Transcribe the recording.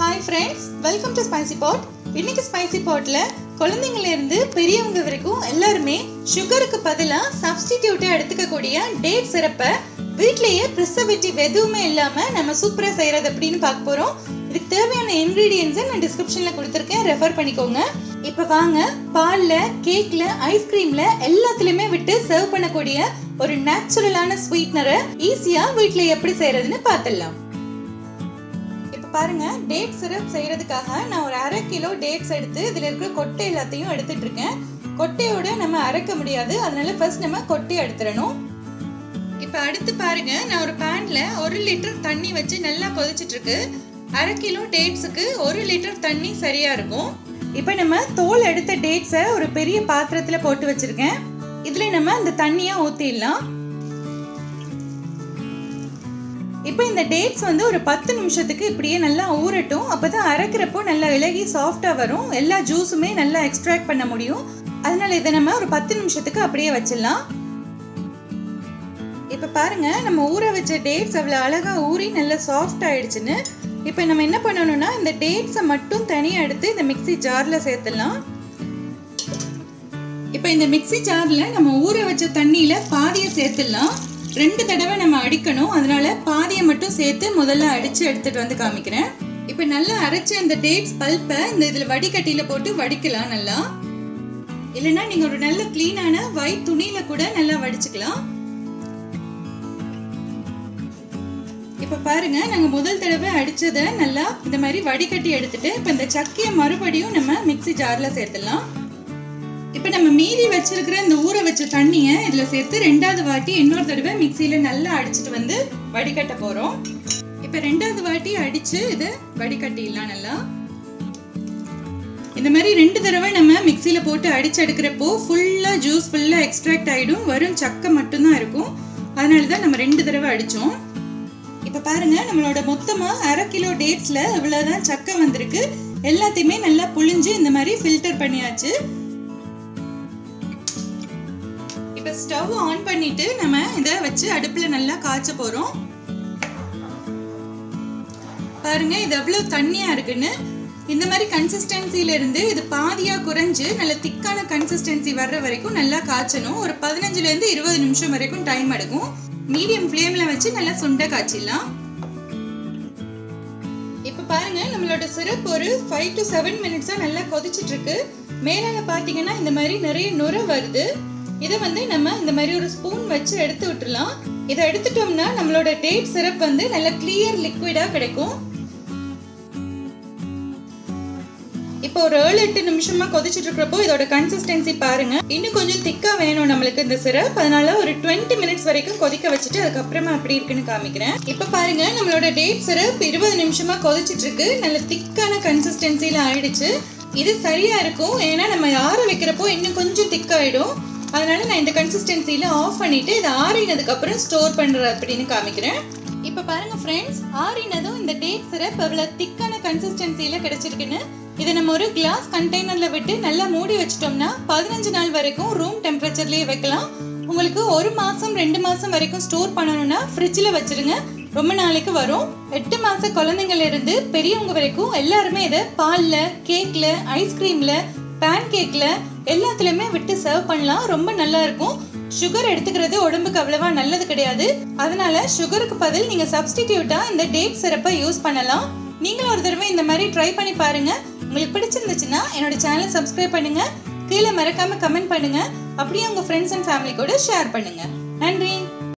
Hi friends welcome to spicy pot இன்னைக்கு spicy பாட்டில் குழந்தைங்கலேருந்து பெரியவங்க வரைக்கும் எல்லாருமே சுகருக்கு பதிலாக சப்ஸ்டிடியூட்டாக எடுத்துக்கக்கூடிய டேட் சிறப்பை வீட்லேயே ப்ரிசர்வேட்டிவ் எதுவுமே இல்லாமல் நம்ம சூப்பராக செய்கிறது அப்படின்னு பார்க்க போகிறோம் இதுக்கு தேவையான இன்க்ரீடியன்ஸை நான் டிஸ்கிரிப்ஷனில் கொடுத்துருக்கேன். ரெஃபர் பண்ணிக்கோங்க. இப்போ வாங்க பாலில் கேக்கில் ஐஸ்கிரீமில் எல்லாத்துலேயுமே விட்டு சர்வ் பண்ணக்கூடிய ஒரு நேச்சுரலான ஸ்வீட்னரை ஈஸியாக வீட்டில் எப்படி செய்கிறதுன்னு பார்த்துடலாம். பாருங்கள் பாருங்க டேட் சிரப் செய்யறதுக்காக நான் ஒரு அரை கிலோ டேட்ஸ் எடுத்து இதுல இருக்கிற கொட்டை எல்லாத்தையும் எடுத்துட்டு இருக்கேன். கொட்டையோட நம்ம அரைக்க முடியாது. அதனால ஃபர்ஸ்ட் நம்ம கொட்டையை எடுத்துடணும். இப்போ அடுத்து பாருங்க நான் ஒரு பேன்ல ஒரு லிட்டர் தண்ணி வச்சு நல்லா கொதிச்சிட்டு இருக்கு. அரை கிலோ டேட்ஸுக்கு ஒரு லிட்டர் தண்ணி சரியா இருக்கும். இப்போ நம்ம தோல் எடுத்த டேட்ஸை ஒரு பெரிய பாத்திரத்துல போட்டு வச்சிருக்கேன். இதுல நம்ம அந்த தண்ணியை ஊத்திடலாம். இப்போ இந்த டேட்ஸ் வந்து ஒரு பத்து நிமிஷத்துக்கு இப்படியே நல்லா ஊறட்டும். அப்போ தான் அரைக்கிறப்போ நல்லா விலகி சாஃப்டாக வரும். எல்லா ஜூஸுமே நல்லா எக்ஸ்ட்ராக்ட் பண்ண முடியும். அதனால இதை நம்ம ஒரு பத்து நிமிஷத்துக்கு அப்படியே வச்சிடலாம். இப்போ பாருங்க நம்ம ஊற வச்ச டேட்ஸ் அவ்வளோ அழகாக ஊறி நல்லா சாஃப்ட் ஆயிடுச்சுன்னு. இப்போ நம்ம என்ன பண்ணணும்னா இந்த டேட்ஸை மட்டும் தனியாக எடுத்து இந்த மிக்ஸி ஜாரில் சேர்த்துடலாம். இப்போ இந்த மிக்ஸி ஜாரில் நம்ம ஊற வச்ச தண்ணியில் பாதியை சேர்த்துடலாம். ரெண்டு தடவை நம்ம அடிக்கணும். அதனால பா மட்டும் சேர்த்து முதல்ல அடித்து எடுத்துட்டு வந்து காமிக்கிறேன். இப்போ நல்லா அரைச்ச இந்த டேட்ஸ் பல்ப்பை இந்த இதில் வடிகட்டியில் போட்டு வடிக்கலாம் நல்லா. இல்லைன்னா நீங்கள் ஒரு நல்ல க்ளீனான ஒயிட் துணியில் கூட நல்லா வடிச்சுக்கலாம். இப்போ பாருங்க நாங்க முதல் தடவை அடிச்சதை நல்லா இந்த மாதிரி வடிகட்டி எடுத்துட்டு இப்போ இந்த சக்கையை மறுபடியும் நம்ம மிக்ஸி ஜார்ல சேர்த்துடலாம். இப்போ நம்ம மீதி வச்சிருக்கிற இந்த ஊற வச்ச தண்ணியை இதுல சேர்த்து ரெண்டாவது வாட்டி இன்னொரு தடவை மிக்சியில நல்லா அடிச்சிட்டு வந்து வடிகட்ட போறோம். இப்போ ரெண்டாவது வாட்டி அடிச்சு இதை வடிகட்டிடலாம் நல்லா. இந்த மாதிரி ரெண்டு தடவை நம்ம மிக்சியில போட்டு அடிச்சு எடுக்கிறப்போ ஃபுல்லா ஜூஸ் ஃபுல்லா எக்ஸ்ட்ராக்ட் ஆயிடும். வரும் சக்கை மட்டும்தான் இருக்கும். அதனால தான் நம்ம ரெண்டு தடவை அடிச்சோம். இப்போ பாருங்க நம்மளோட மொத்தமா அரை கிலோ டேட்ஸ்ல இவ்வளவுதான் சக்கை வந்திருக்கு. எல்லாத்தையுமே நல்லா புழிஞ்சு இந்த மாதிரி ஃபில்டர் பண்ணியாச்சு. இப்போ ஸ்டவ் ஆன் பண்ணிட்டு நம்ம இதை வச்சு அடுப்பில் நல்லா காய்ச்ச போகிறோம் பாருங்க இது எவ்வளோ தண்ணியாக இருக்குன்னு. இந்த மாதிரி கன்சிஸ்டன்சில இருந்து இது பாதியா குறைஞ்சு நல்ல திக்கான கன்சிஸ்டன்சி வர்ற வரைக்கும் நல்லா காய்ச்சணும். ஒரு பதினஞ்சுல இருந்து இருபது நிமிஷம் வரைக்கும் டைம் எடுக்கும். மீடியம் ஃப்ளேம்ல வச்சு நல்லா சுண்ட காய்ச்சிடலாம். இப்போ பாருங்க நம்மளோட சிரப் ஒரு ஃபைவ் டு செவன் மினிட்ஸா நல்லா கொதிச்சிட்டு இருக்கு. மேலால பாத்தீங்கன்னா இந்த மாதிரி நிறைய நுர வருது. இதை வந்து நம்ம இந்த மாதிரி ஒரு ஸ்பூன் வச்சு எடுத்து விட்டுலாம் இதை எடுத்துட்டோம்னா நம்மளோட டேட் சிரப் வந்து நல்ல கிளியர் லிக்விடா கிடைக்கும். இப்போ ஒரு ஏழு எட்டு நிமிஷமா கொதிச்சுட்டு இருக்கிறப்போ இதோட கன்சிஸ்டன்சி பாருங்க. இன்னும் கொஞ்சம் திக்கா வேணும் நம்மளுக்கு இந்த சிரப் அதனால ஒரு டுவெண்ட்டி மினிட்ஸ் வரைக்கும் கொதிக்க வச்சுட்டு அதுக்கப்புறமா அப்படி இருக்குன்னு காமிக்கிறேன். இப்போ பாருங்க நம்மளோட டேட் சிரப் இருபது நிமிஷமா கொதிச்சுட்டு இருக்கு. நல்ல திக்கான கன்சிஸ்டன்சில ஆயிடுச்சு. இது சரியா இருக்கும். ஏன்னா நம்ம ஆற வைக்கிறப்போ இன்னும் கொஞ்சம் திக்காயிடும் அதனால நான் இந்த கன்சிஸ்டன்சியில் ஆஃப் பண்ணிட்டு இதை ஆறினதுக்கு அப்புறம் ஸ்டோர் பண்ற அப்படின்னு காமிக்கிறேன். இப்போ பாருங்க ஃப்ரெண்ட்ஸ் ஆறினதும் இந்த டேட் சிரப் எவ்வளவு திக்கான கன்சிஸ்டன்சியில் கிடைச்சிருக்குன்னு இதை நம்ம ஒரு கிளாஸ் கண்டெய்னர்ல விட்டு நல்லா மூடி வச்சிட்டோம்னா பதினஞ்சு நாள் வரைக்கும் ரூம் டெம்பரேச்சர்லயே வைக்கலாம். உங்களுக்கு ஒரு மாசம் ரெண்டு மாசம் வரைக்கும் ஸ்டோர் பண்ணணும்னா ஃப்ரிட்ஜில் வச்சிருங்க. ரொம்ப நாளைக்கு வரும். எட்டு மாச குழந்தைங்கள்லேருந்து பெரியவங்க வரைக்கும் எல்லாருமே இதை பால்ல கேக்ல ஐஸ்கிரீம்ல பேன் கேக்கில் எல்லாத்துலேயுமே விட்டு சர்வ் பண்ணலாம். ரொம்ப நல்லா இருக்கும். சுகர் எடுத்துக்கிறது உடம்புக்கு அவ்வளவா நல்லது கிடையாது. அதனால சுகருக்கு பதில் நீங்க சப்ஸ்டிடியூட்டா இந்த டேட் சிறப்பை யூஸ் பண்ணலாம். நீங்களும் ஒரு தடவை இந்த மாதிரி ட்ரை பண்ணி பாருங்க. உங்களுக்கு பிடிச்சிருந்துச்சுன்னா என்னோட சேனலை சப்ஸ்கிரைப் பண்ணுங்க. கீழே மறக்காம கமெண்ட் பண்ணுங்க. அப்படியே உங்க ஃப்ரெண்ட்ஸ் அண்ட் ஃபேமிலி கூட ஷேர் பண்ணுங்க. நன்றி.